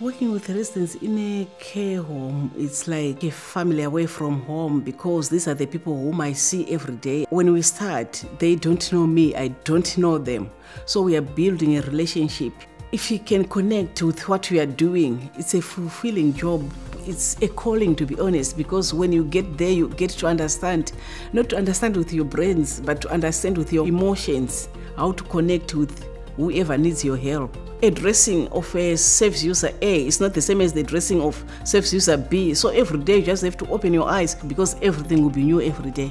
Working with residents in a care home, it's like a family away from home because these are the people whom I see every day. When we start, they don't know me, I don't know them. So we are building a relationship. If you can connect with what we are doing, it's a fulfilling job. It's a calling, to be honest, because when you get there, you get to understand, not to understand with your brains, but to understand with your emotions, how to connect with whoever needs your help. A dressing of a service user A is not the same as the dressing of service user B. So every day you just have to open your eyes because everything will be new every day.